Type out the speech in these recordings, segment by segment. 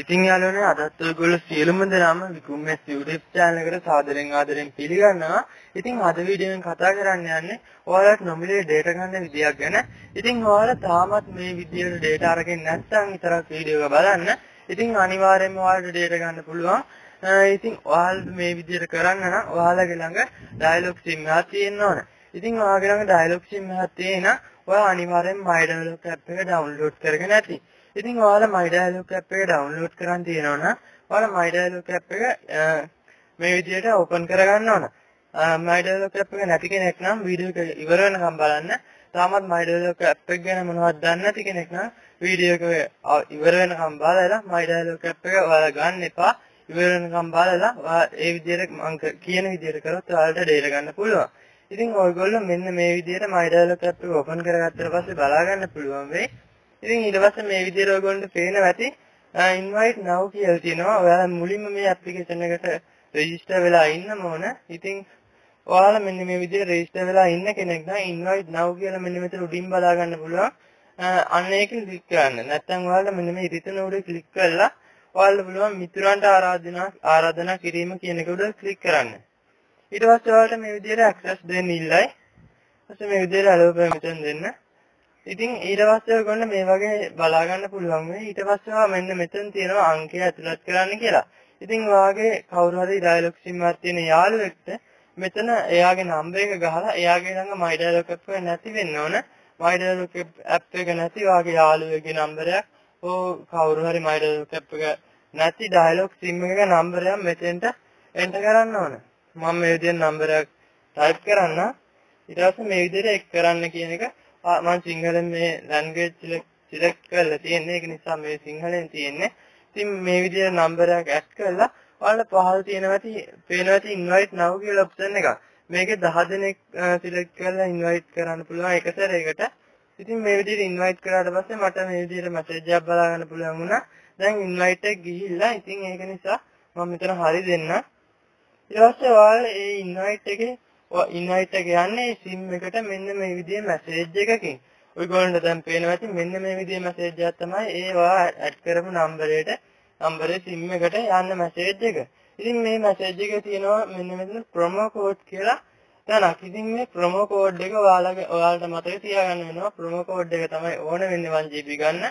ඉතින් යාළුවනේ අදත් ඔයගොල්ලෝ සියලුම දෙනාම විකුම්මස් YouTube channel එකට සාදරෙන් ආදරෙන් පිළිගන්නවා. ඉතින් අද වීඩියෝෙන් කතා කරන්න යන්නේ ඔයාලට නොමිලේ data ගන්න විදියක් ගැන. ඉතින් ඔයාලා තාමත් මේ විදියට data අරගෙන නැත්නම් විතරක් වීඩියෝ එක බලන්න. ඉතින් අනිවාර්යයෙන්ම ඔයාලට data ගන්න පුළුවන්. ඉතින් ඔයාලා මේ විදියට කරන්න නම් ඔයාලගේ ළඟ dialog sim එකක් තියෙන්න ඕන. ඉතින් ඔයාගේ ළඟ dialog sim එකක් තියෙන ඔයා අනිවාර්යෙන් my dialog app එක download කරගෙන ඇති. ඉතින් ඔයාලා my dialog app එක download කරන් තියෙනවා නම් ඔයාලා my dialog app එක මේ විදිහට open කරගන්න ඕන. my dialog app එක නැති කෙනෙක් නම් වීඩියෝ එක ඉවර වෙනකම් බලන්න. තාමත් my dialog app එක ගැන මොනවද දන්නේ නැති කෙනෙක් නම් වීඩියෝ එක ඉවර වෙනකම් බලලා my dialog app එක ඔයාලා ගන්න එපා. ඉවර වෙනකම් බලලා ඒ විදිහට මම කියන විදිහට කරොත් ඔයාලට ඩේටා ගන්න පුළුවන්. ඉතින් ඔයගොල්ලෝ මෙන්න මේ විදිහට my dialog app එක open කරගත්තට පස්සේ බලා ගන්න පුළුවන් වෙයි. ඉතින් ඊට පස්සේ මේ විදිහට ඔයගොල්ලන්ට පේනවා ඇති invite now කියලා තියෙනවා. ඔයාලා මුලින්ම මේ ඇප්ලිකේෂන් එකට රෙජිස්ටර් වෙලා ඉන්නම ඕන. ඉතින් ඔයාලා මෙන්න මේ විදිහට රෙජිස්ටර් වෙලා ඉන්න කෙනෙක් නම් invite now කියලා මෙන්න මෙතන උඩින් බලා ගන්න පුළුවන්. අන්න ඒකෙන් ක්ලික් කරන්න. නැත්නම් ඔයාලා මෙන්න මේ ඉරිතන උඩ ක්ලික් කරලා ඔයාලට පුළුවන් මිතුරන්ට ආරාධනා ආරාධනා කිරීම කියන එක උඩ ක්ලික් කරන්න. ඊට පස්සේ ඔයාලට මේ විදිහට access දෙන්න ඉල්ලයි. ඊපස්සේ මේ විදිහට allow permission දෙන්න. ඉතින් ඊට පස්සේ ඔයගොල්ලෝ මේ වගේ බලා ගන්න පුළුවන් වෙයි. ඊට පස්සේ ඔයා මෙන්න මෙතන තියෙනවා අංකය ඇතුළත් කරන්න කියලා. ඉතින් ඔයාගේ කවුරු හරි dialog sim එකක් තියෙන යාළුවෙක්ට මෙතන එයාගේ නම්බර් එක ගහලා එයාගේ ළඟ my dialog app එක නැති වෙන්න ඕන. my dialog app එක නැති ඔයාගේ යාළුවෙකුගේ නම්බරයක් ඕ කවුරු හරි my dialog app එක නැති dialog sim එකක නම්බරයක් මෙතෙන්ට enter කරන්න ඕන. මම මේ විදිහට නම්බරයක් type කරන්න. ඊට පස්සේ මේ විදිහට එක් කරන්න කියන එක මම සිංහලෙන් මේ ලැන්ග්වේජ් සිලෙක්ට් කරලා තියෙන්නේ ඒක නිසා මේ සිංහලෙන් තියෙන්නේ. ඉතින් මේ විදිහට නම්බරයක් ඇඩ් කරලා ඔයාලට පහළ තියෙනවා ඇති පේනවා ඇති invite now කියලා ඔප්ෂන් එකක්. මේකේ 10 දෙනෙක් සිලෙක්ට් කරලා invite කරන්න පුළුවන් එක සැරයකට. ඉතින් මේ විදිහට invite කරාට පස්සේ මට මේ විදිහට message එකක් බලා ගන්න පුළුවන් වුණා. දැන් invite එක ගිහිල්ලා ඉතින් ඒක නිසා මම මෙතන හරි දෙන්න. ඊට පස්සේ ඔයාලා ඒ invite එකේ ඉන්වයිට් එක යන්නේ SIM එකට මෙන්න මේ විදිහේ මැසේජ් එකකින්. ඔයගොල්ලන්ට දැන් පේනවා ඇති මෙන්න මේ විදිහේ මැසේජ් එකක් තමයි ඒවා ඇඩ් කරපු නම්බරේට නම්බරේ SIM එකට යන්න මැසේජ් එක. ඉතින් මේ මැසේජ් එකේ තියෙනවා මෙන්න මෙතන ප්‍රොමෝ කෝඩ් කියලා තැනක්. ඉතින් මේ ප්‍රොමෝ කෝඩ් එක ඔයාලගේ ඔයාලට මතක තියාගන්න වෙනවා. ප්‍රොමෝ කෝඩ් එක තමයි ඕන වෙන්නේ 1GB ගන්න.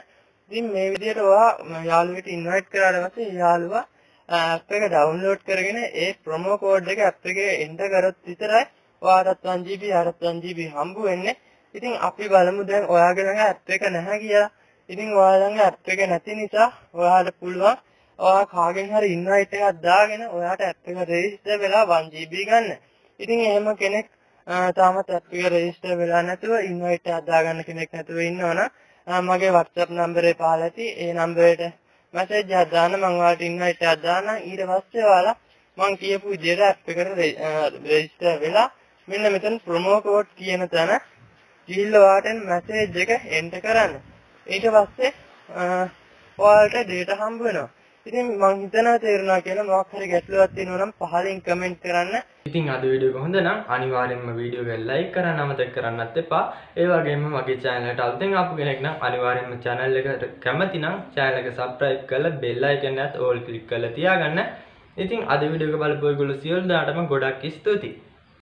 ඉතින් මේ විදිහට ඔයා යාළුවෙට ඉන්වයිට් කරාට පස්සේ යාළුවා ඇප් එක ඩවුන්ලෝඩ් කරගෙන ඒ ප්‍රොමෝ කෝඩ් එක ඇප් එකේ එන්ටර් කරොත් විතරයි ඔයාලට 1GB අරත් 1GB හම්බ වෙන්නේ. ඉතින් අපි බලමු දැන් ඔයාගේ ළඟ ඇප් එක නැහැ කියලා. ඉතින් ඔයාලා ළඟ ඇප් එක නැති නිසා ඔයාලට පුළුවන් ඔයා කාගෙන් හරි ඉන්වයිට් එකක් දාගෙන ඔයාට ඇප් එක රෙජිස්ටර් වෙලා 1GB ගන්න. ඉතින් එහෙම කෙනෙක් තාමත් ඇප් එක රෙජිස්ටර් වෙලා නැතුව ඉන්වයිට් එකක් දාගන්න කෙනෙක් නැතුව ඉන්නවනම් මගේ WhatsApp නම්බරේ පහළ ඇති. ඒ නම්බරේට මැසේජ් එකක් දාන්න මම ඔයාලට ඉන්වයිට් එකක් දාන්න ඊට පස්සේ ඔයාලා මම කියපු විදිහට ඇප් එකට රෙජිස්ටර් වෙලා මෙන්න මෙතන ප්‍රොමෝ කෝඩ් කියන තැන ගිහිල්ලා ඔයාලට මැසේජ් එක එන්ටර් කරන්න. ඊට පස්සේ ඔයාලට data හම්බ වෙනවා. ඉතින් මම හිතනවා තේරුණා කියලා මොකක් හරි ගැටලුවක් තියෙනවා නම් පහලින් කමෙන්ට් කරන්න. ඉතින් අද වීඩියෝ එක හොඳ නම් අනිවාර්යෙන්ම වීඩියෝ එක ලයික් කරන්න අමතක කරන්නත් එපා. ඒ වගේම මගේ channel එකට අලුතෙන් ආපු කෙනෙක් නම් අනිවාර්යෙන්ම channel එකට කැමති නම් channel එක subscribe කරලා bell icon එකත් all click කරලා තියාගන්න. ඉතින් අද වීඩියෝ එක බලපු ඔයගොල්ලෝ සියලු දෙනාටම ගොඩක් ස්තුතියි.